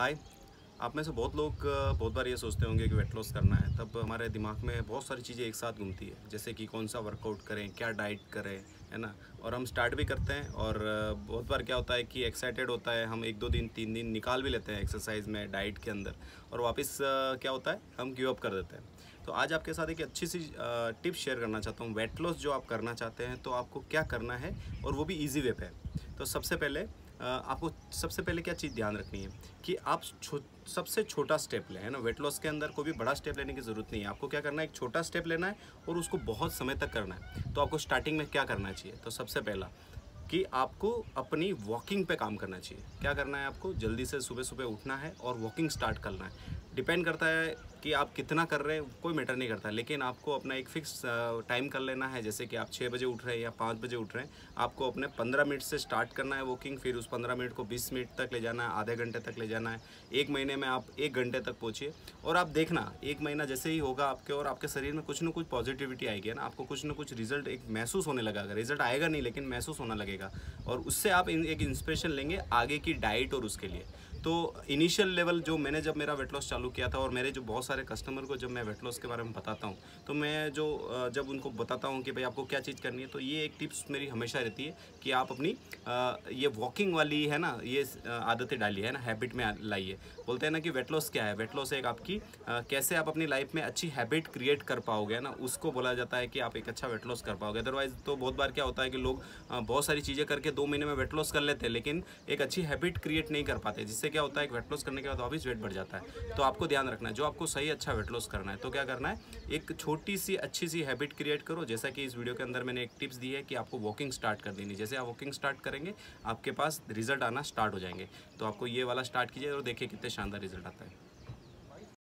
हाय आप में से बहुत लोग, बहुत बार ये सोचते होंगे कि वेट लॉस करना है। तब हमारे दिमाग में बहुत सारी चीज़ें एक साथ घूमती है। जैसे कि कौन सा वर्कआउट करें, क्या डाइट करें, है ना? और हम स्टार्ट भी करते हैं और, बहुत बार क्या होता है कि एक्साइटेड होता है, हम एक दो दिन, तीन दिन निकाल भी लेते हैं एक्सरसाइज में डाइट के अंदर। और वापस, क्या होता है, हम गिव अप कर देते हैं। तो आज आपके साथ एक अच्छी सी टिप शेयर करना चाहता हूँ। वेट लॉस जो आप करना चाहते हैं तो आपको क्या करना है और वो भी ईजी वे पे तो सबसे पहले आपको सबसे पहले क्या चीज़ ध्यान रखनी है? कि आप छो, सबसे छोटा स्टेप लें है ना? वेट लॉस के अंदर कोई भी बड़ा स्टेप लेने की ज़रूरत नहीं है। आपको क्या करना है? एक छोटा स्टेप लेना है और उसको बहुत समय तक करना है। तो आपको स्टार्टिंग में क्या करना चाहिए? तो सबसे पहला कि आपको अपनी वॉकिंग पे काम करना चाहिए। क्या करना है आपको? जल्दी से सुबह सुबह उठना है और वॉकिंग स्टार्ट करना है। डिपेंड करता है कि आप कितना कर रहे हैं, कोई मैटर नहीं करता। लेकिन आपको अपना एक फिक्स टाइम कर लेना है, जैसे कि आप छः बजे उठ रहे हैं या पाँच बजे उठ रहे हैं, आपको अपने पंद्रह मिनट से स्टार्ट करना है वॉकिंग, फिर उस पंद्रह मिनट को बीस मिनट तक ले जाना है, आधे घंटे तक ले जाना है, एक महीने में आप एक घंटे तक पहुँचिए। और आप देखना, एक महीना जैसे ही होगा आपके और आपके शरीर में कुछ ना कुछ पॉजिटिविटी आएगी ना? आपको कुछ ना कुछ रिज़ल्ट एक महसूस होने लगा रिज़ल्ट आएगा नहीं, लेकिन महसूस होना लगेगा। और उससे आप एक इंस्पिरेशन लेंगे आगे की डाइट और उसके लिए। तो इनिशियल लेवल जो मैंने जब मेरा वेट लॉस चालू किया था और मेरे जो बहुत सारे कस्टमर को जब मैं वेट लॉस के बारे में बताता हूँ तो मैं जो जब उनको बताता हूँ कि भाई आपको क्या चीज़ करनी है तो ये एक टिप्स मेरी हमेशा रहती है कि आप अपनी ये वॉकिंग वाली है ना, ये आदतें डालिए, है ना हैबिट में लाइए। बोलते हैं ना कि वेट लॉस क्या है? वेट लॉस एक आपकी कैसे आप अपनी लाइफ में अच्छी हैबिट क्रिएट कर पाओगे, है ना, उसको बोला जाता है कि आप एक अच्छा वेट लॉस कर पाओगे। अदरवाइज़ तो बहुत बार क्या होता है कि लोग बहुत सारी चीज़ें करके दो महीने में वेट लॉस कर लेते हैं, लेकिन एक अच्छी हैबिट क्रिएट नहीं कर पाते, जिससे क्या होता है, एक वेट लॉस करने के बाद वापस वेट बढ़ जाता है। तो आपको ध्यान रखना है, जो आपको सही अच्छा वेट लॉस करना है तो क्या करना है, एक छोटी सी अच्छी सी हैबिट क्रिएट करो। जैसा कि इस वीडियो के अंदर मैंने एक टिप्स दी है कि आपको वॉकिंग स्टार्ट कर देनी जैसे आप वॉकिंग स्टार्ट करेंगे, आपके पास रिज़ल्ट आना स्टार्ट हो जाएँगे। तो आपको ये वाला स्टार्ट कीजिए और देखिए कितने शानदार रिज़ल्ट आता है।